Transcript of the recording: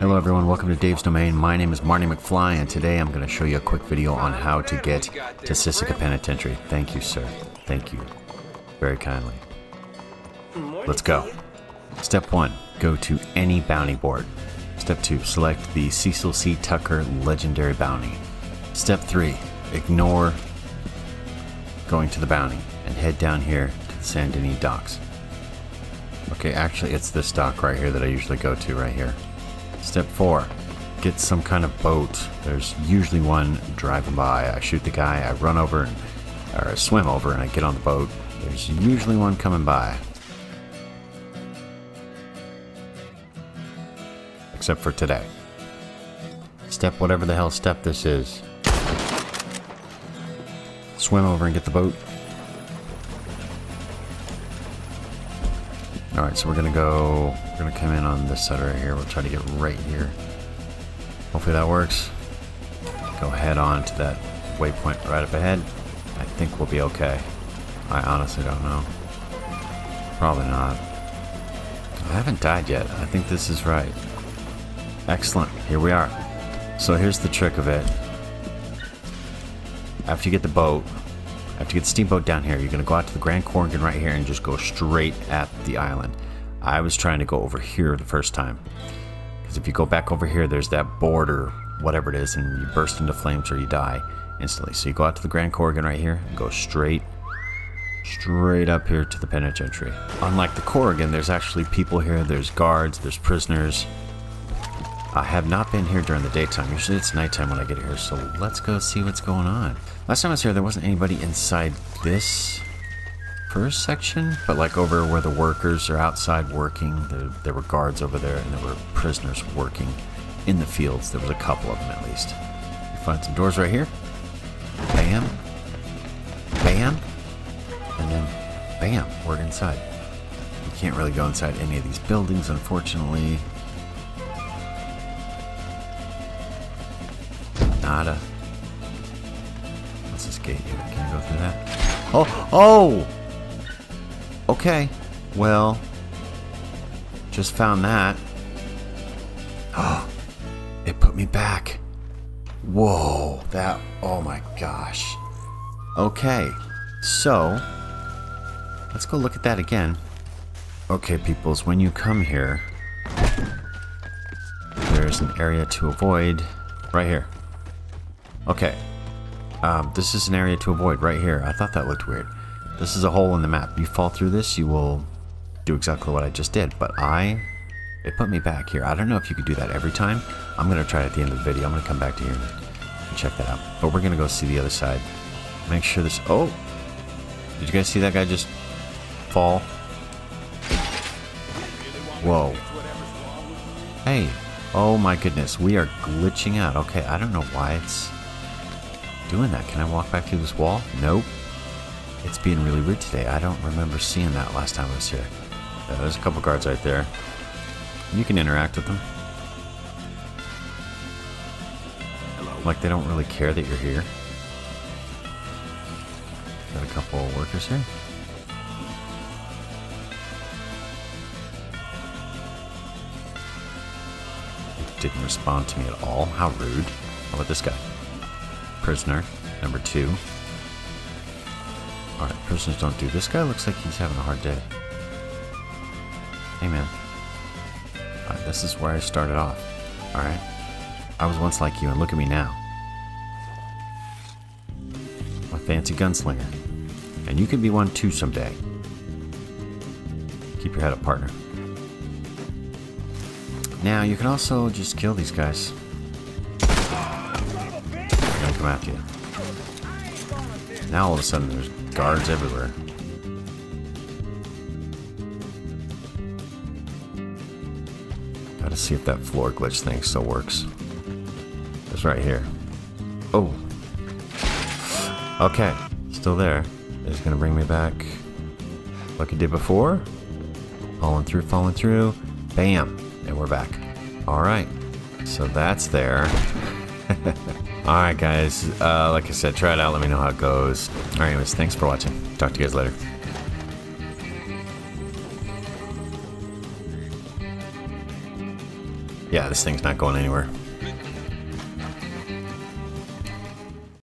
Hello everyone, welcome to Dave's Domain. My name is Marty McFly and today I'm going to show you a quick video on how to get to Sisika Penitentiary. Thank you, sir. Thank you. Very kindly. Let's go. Step 1. Go to any bounty board. Step 2. Select the Cecil C. Tucker Legendary Bounty. Step 3. Ignore going to the bounty and head down here to the Denis docks. Okay, actually it's this dock right here that I usually go to right here. Step 4. Get some kind of boat. There's usually one driving by. I shoot the guy, I run over, and, or I swim over, and I get on the boat. There's usually one coming by. Except for today. Step whatever the hell step this is. Swim over and get the boat. Alright, so we're gonna go, we're gonna come in on this side right here. We'll try to get right here. Hopefully that works. Go head on to that waypoint right up ahead. I think we'll be okay. I honestly don't know. Probably not. I haven't died yet. I think this is right. Excellent. Here we are. So here's the trick of it. After you get the boat, after you get the steamboat down here, you're going to go out to the Grand Korrigan right here and just go straight at the island. I was trying to go over here the first time. Because if you go back over here, there's that border, whatever it is, and you burst into flames or you die instantly. So you go out to the Grand Korrigan right here and go straight, straight up here to the penitentiary. Unlike the Korrigan, there's actually people here, there's guards, there's prisoners. I have not been here during the daytime. Usually it's nighttime when I get here, so let's go see what's going on. Last time I was here, there wasn't anybody inside this first section, but like over where the workers are outside working, there, there were guards over there, and there were prisoners working in the fields. There was a couple of them at least. You find some doors right here. Bam. Bam. And then bam, we're inside. You can't really go inside any of these buildings, unfortunately. What's this gate here? Can you go through that? Oh! Oh! Okay. Well. Just found that. Oh! It put me back. Whoa. That. Oh my gosh. Okay. So. Let's go look at that again. Okay, peoples. When you come here. There's an area to avoid. Right here. Okay. Um, this is an area to avoid right here. I thought that looked weird. This is a hole in the map. You fall through this, you will do exactly what I just did. But I... It put me back here. I don't know if you could do that every time. I'm going to try it at the end of the video. I'm going to come back to here and check that out. But we're going to go see the other side. Make sure this... Oh! Did you guys see that guy just fall? Whoa. Hey. Oh my goodness. We are glitching out. Okay, I don't know why it's doing that. Can I walk back through this wall? Nope. It's being really weird today. I don't remember seeing that last time I was here. Yeah, there's a couple guards right there. You can interact with them. Hello. Like they don't really care that you're here. Got a couple workers here. Didn't respond to me at all. How rude. How about this guy? Prisoner, number two. Alright, prisoners don't do. This guy looks like he's having a hard day. Hey man. This is where I started off. Alright? I was once like you, and look at me now. A fancy gunslinger. And you could be one too someday. Keep your head up, partner. Now, you can also just kill these guys. Come after you. Now all of a sudden there's guards everywhere. Gotta see if that floor glitch thing still works. It's right here. Oh. Okay. Still there. It's gonna bring me back like it did before. Falling through, falling through. Bam. And we're back. Alright. So that's there. Alright guys, uh, like I said, try it out, let me know how it goes. Alright anyways, thanks for watching. Talk to you guys later. Yeah, this thing's not going anywhere.